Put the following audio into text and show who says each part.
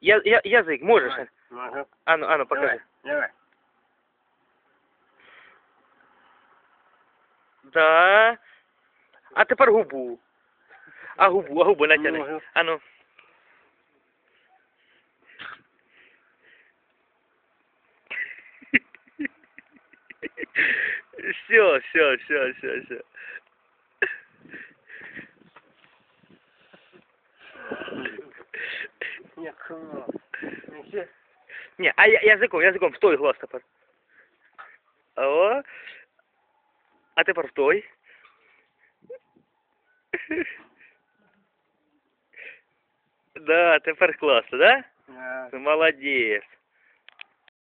Speaker 1: Я, я, язик можеш?
Speaker 2: Можу.
Speaker 1: Ану, ану, покажи.
Speaker 2: Давай, давай.
Speaker 1: Да. А тепер губу. А губу, а губу натягни.
Speaker 2: Можу.
Speaker 1: Ану. Все, все, все, все, все. Не, а я, язиком, язиком, в той глаз тепер. О. А тепер в той. Да, тепер класно, да?
Speaker 2: Да.
Speaker 1: Молодець.